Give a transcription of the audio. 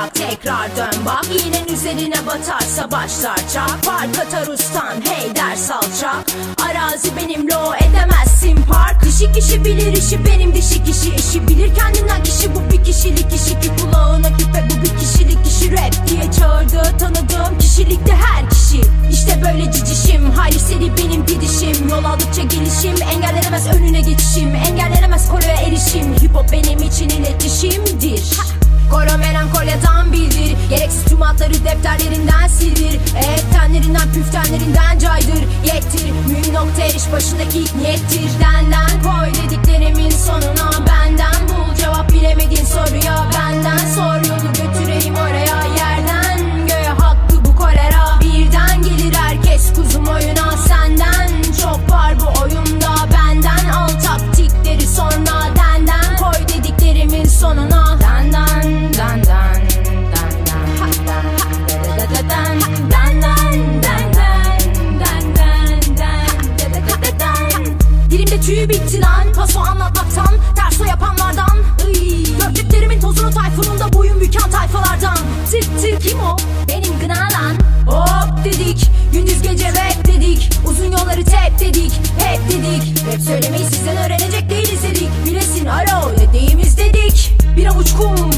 İğnen üzerine batarsa başlar çak. Fark atar ustan hey der salçak Arazi benimle o edemezsin park. Dişi kişi bilir işi benim dişi kişi işi. Bilir kendinden kişi bu bir kişilik işi. Ki kulağına küpe bu bir kişilik kişi Rap diye çağırdı tanıdığım kişilikte her kişi. İşte böyle cicişim hayır seri benim gidişim. Yol aldıkça gelişim engellenemez önüne geçişim. Engellenemez koruya erişim. Hip hop benim için iletişimdir Koro melankolyadan bildir. Gereksiz tüm hatları defterlerinden lan Paso anlatmaktan Terso yapanlardan. Gördüklerimin tozunu tayfununda Boyun büken tayfalardan. Tık kim o? Benim gınalan Hop dedik Gündüz gece rap dedik. Uzun yolları tep dedik Hep dedik. Rap söylemeyi sizden öğrenecek değiliz dedik. Bilesin alo dediğimiz dedik. Bir avuç kum